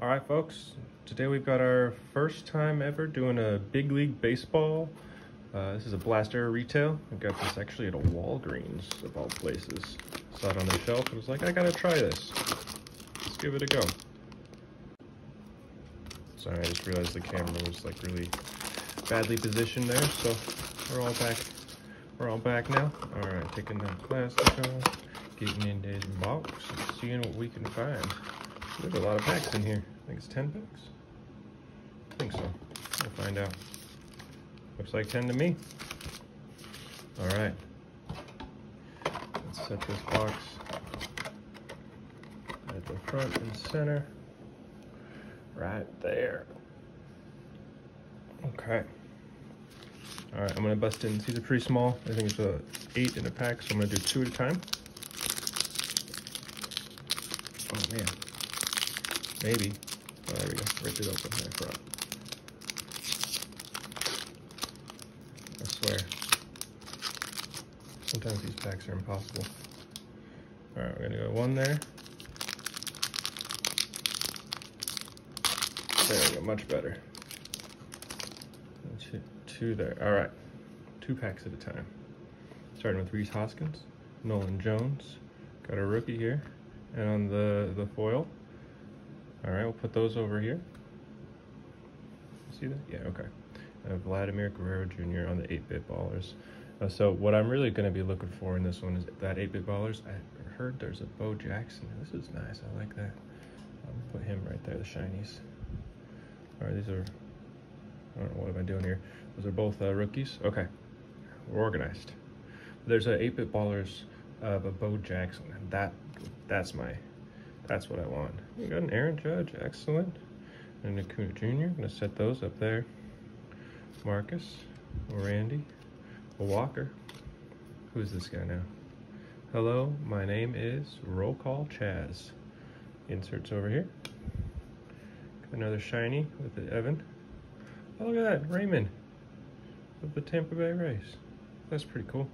All right, folks. Today we've got our first time ever doing a big league baseball. Uh, this is a Blaster retail. I got this actually at a Walgreens of all places. Saw it on the shelf and was like, I gotta try this. Let's give it a go. Sorry, I just realized the camera was like really badly positioned there, so we're all back. We're all back now. All right, taking that plastic off, getting in this box, seeing what we can find. There's a lot of packs in here. I think it's 10 packs. I think so. We'll find out. Looks like 10 to me. All right. Let's set this box at the front and center. Right there. Okay. All right, I'm gonna bust in. These are pretty small. I think it's a eight in a pack, so I'm gonna do two at a time. Oh man. Maybe. Oh, there we go. Ripped it open front. I swear. Sometimes these packs are impossible. Alright, we're gonna go one there. There we go, much better. Two, two there. Alright. Two packs at a time. Starting with Rhys Hoskins, Nolan Jones. Got a rookie here. And on the, the foil, all right, we'll put those over here. See that? Yeah, okay. Uh, Vladimir Guerrero Jr. on the 8-bit ballers. Uh, so what I'm really going to be looking for in this one is that 8-bit ballers. I heard there's a Bo Jackson. This is nice. I like that. I'll put him right there, the shinies. All right, these are, I don't know, what am I doing here? Those are both uh, rookies. Okay, we're organized. There's a 8-bit ballers of a Bo Jackson. That, that's my that's what I want. We got an Aaron Judge, excellent. And Acuna Jr., gonna set those up there. Marcus, Randy, Walker. Who's this guy now? Hello, my name is Roll Call Chaz. Inserts over here. Another shiny with the Evan. Oh, look at that, Raymond of the Tampa Bay Rays. That's pretty cool.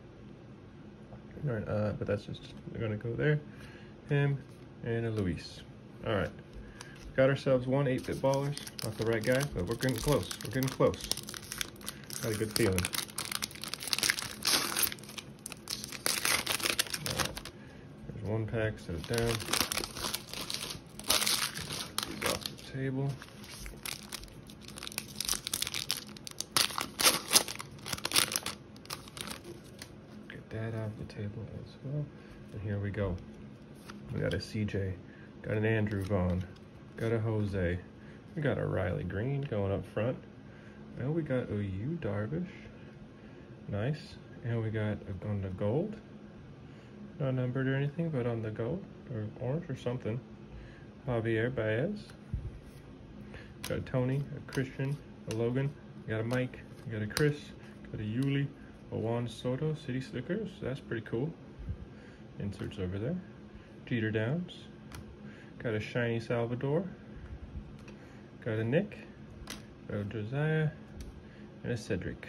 All right, uh, but that's just, they're gonna go there. Him, and a Luis. All right, got ourselves one 8-bit ballers. Not the right guy, but we're getting close. We're getting close. Got a good feeling. There's one pack, set it down. Off the table. Get that off the table as well. And here we go. We got a CJ, got an Andrew Vaughn, got a Jose, we got a Riley Greene going up front. And we got a Yu Darvish, nice. And we got a, on the gold, not numbered or anything, but on the gold or orange or something. Javier Baez, got a Tony, a Christian, a Logan, got a Mike, got a Chris, got a Yuli, a Juan Soto, City Slickers. That's pretty cool. Inserts over there. Jeter Downs. Got a shiny Salvador. Got a Nick. Got a Josiah. And a Cedric.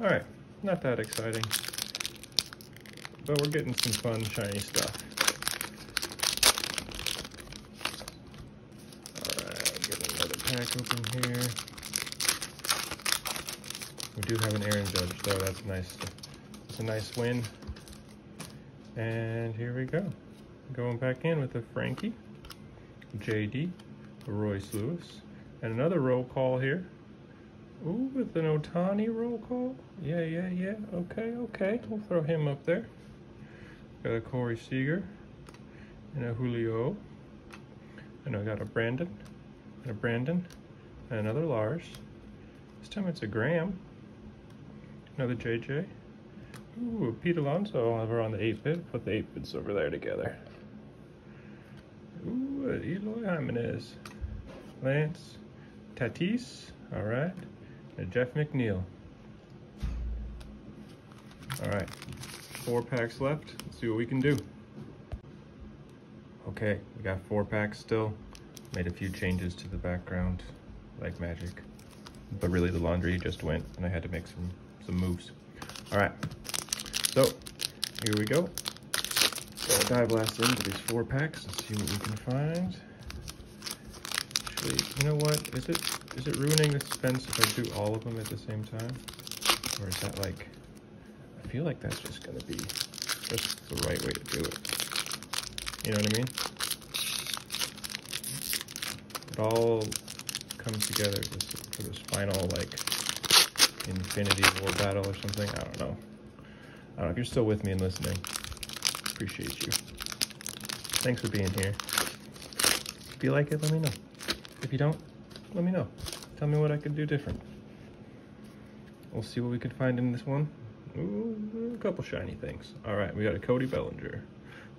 Alright, not that exciting. But we're getting some fun shiny stuff. Alright, get another pack open here. We do have an Aaron Judge though, that's nice. It's a nice win. And here we go. Going back in with a Frankie, JD, Royce Lewis, and another roll call here. Ooh, with an Ohtani roll call. Yeah, yeah, yeah. Okay, okay. We'll throw him up there. Got a Corey Seager and a Julio. And I got a Brandon and a Brandon and another Lars. This time it's a Graham. Another JJ. Ooh, Pete Alonso over on the 8-bit. Put the 8-bits over there together. Ooh, Eloy Jimenez. Lance Tatis. All right. And Jeff McNeil. All right. Four packs left. Let's see what we can do. Okay, we got four packs still. Made a few changes to the background, like magic. But really the laundry just went and I had to make some, some moves. All right, so here we go. Gonna dive blast into these four packs and see what we can find. Actually, you know what? Is it is it ruining the suspense if I do all of them at the same time? Or is that like, I feel like that's just gonna be just the right way to do it. You know what I mean? It all comes together for this final like Infinity War battle or something. I don't know. I don't know if you're still with me and listening. Appreciate you. Thanks for being here. If you like it, let me know. If you don't, let me know. Tell me what I could do different. We'll see what we can find in this one. Ooh, a couple shiny things. All right, we got a Cody Bellinger.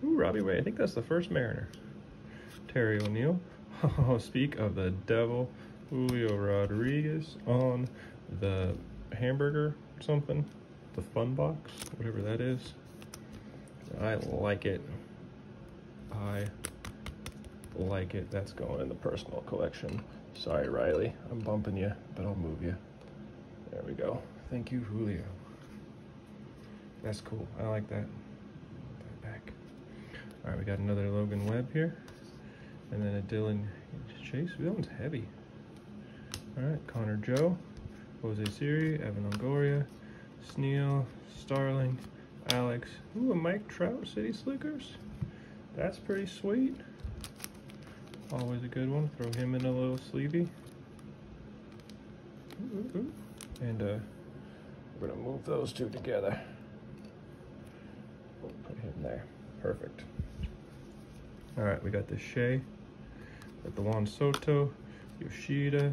Ooh, Robbie Ray. I think that's the first Mariner. Terry O'Neill. Oh, speak of the devil. Julio Rodriguez on the hamburger something. The fun box, whatever that is. I like it. I like it. That's going in the personal collection. Sorry, Riley. I'm bumping you, but I'll move you. There we go. Thank you, Julio. That's cool. I like that. Back. All right, we got another Logan Webb here. And then a Dylan Chase. That one's heavy. All right, Connor Joe, Jose Siri, Evan Longoria, Sneal, Starling, Alex. Ooh, a Mike Trout City Slickers. That's pretty sweet. Always a good one. Throw him in a little sleevey. Ooh, ooh. And uh, we're gonna move those two together. We'll put him there. Perfect. All right, we got the Shea, got the Juan Soto, Yoshida,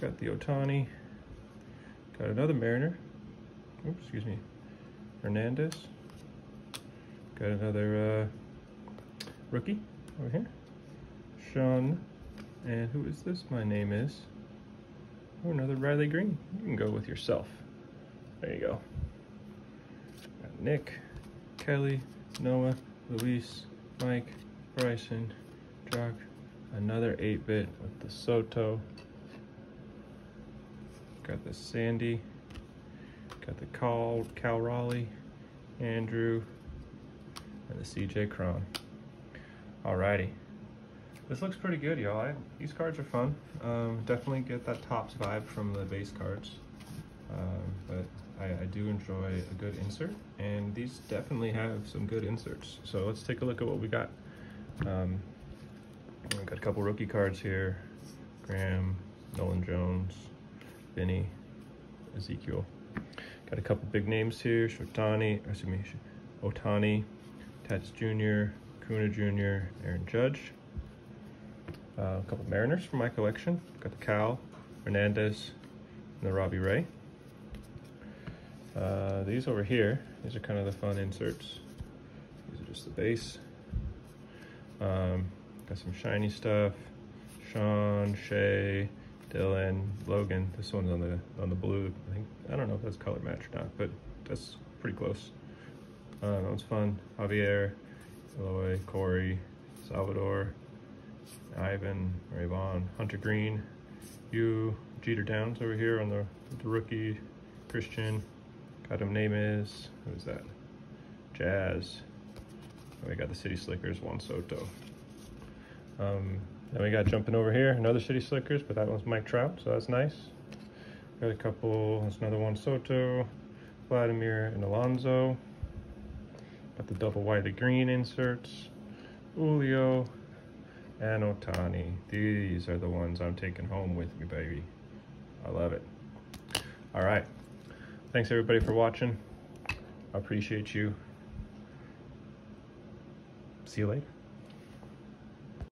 got the Ohtani, got another Mariner. Oops, excuse me. Hernandez. Got another uh, rookie over here. Sean. And who is this? My name is. Oh, another Riley Greene. You can go with yourself. There you go. Got Nick, Kelly, Noah, Luis, Mike, Bryson, Jock. Another 8-bit with the Soto. Got the Sandy. Got the Cal, Cal Raleigh, Andrew, and the CJ Cron. Alrighty. This looks pretty good, y'all. These cards are fun. Um, definitely get that Topps vibe from the base cards. Um, but I, I, do enjoy a good insert, and these definitely have some good inserts. So let's take a look at what we got. Um, we've got a couple rookie cards here. Graham, Nolan Jones, Vinny, Ezekiel. Got a couple big names here, Shotani, excuse me, Ohtani, Tats Jr., Kuna Jr., Aaron Judge. Uh, a couple Mariners from my collection. Got the Cal, Hernandez, and the Robbie Ray. Uh, these over here, these are kind of the fun inserts. These are just the base. Um, got some shiny stuff. Sean, Shea, Dylan, Logan. This one's on the on the blue. I think I don't know if that's color match or not, but that's pretty close. Uh, that was fun. Javier, Eloy, Corey, Salvador, Ivan, Rayvon, Hunter Greene, you, Jeter Downs over here on the, the rookie, Christian. Got him name is, who is that? Jazz. And we got the City Slickers, Juan Soto. Um, then we got jumping over here, another City Slickers, but that one's Mike Trout, so that's nice. Got a couple, there's another one Soto, Vladimir and Alonso. Got the double Riley Greene inserts, Julio, and Ohtani. These are the ones I'm taking home with me, baby. I love it. All right. Thanks everybody for watching. I appreciate you. See you later.